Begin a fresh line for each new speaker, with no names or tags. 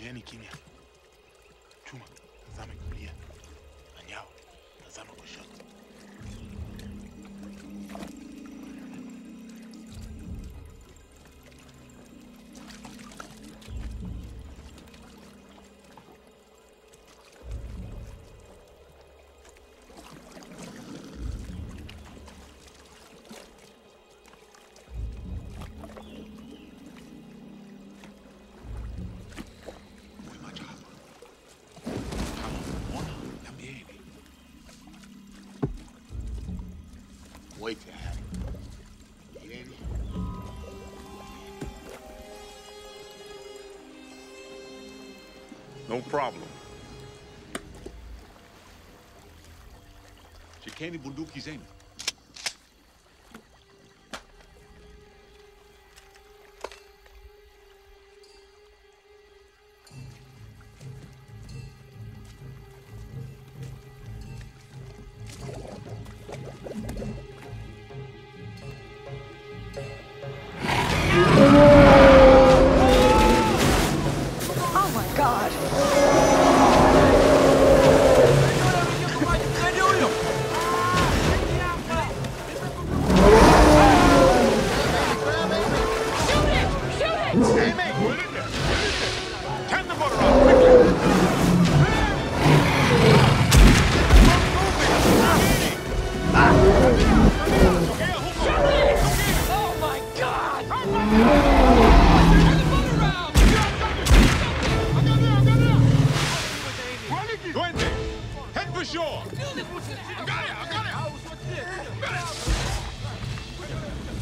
Kaeni kimya. Chuma, tazama kulia. Anyao, tazama kushoto.
No problem. Shikeni bunduki zenu.
Oh
I got it! I got it! I got it!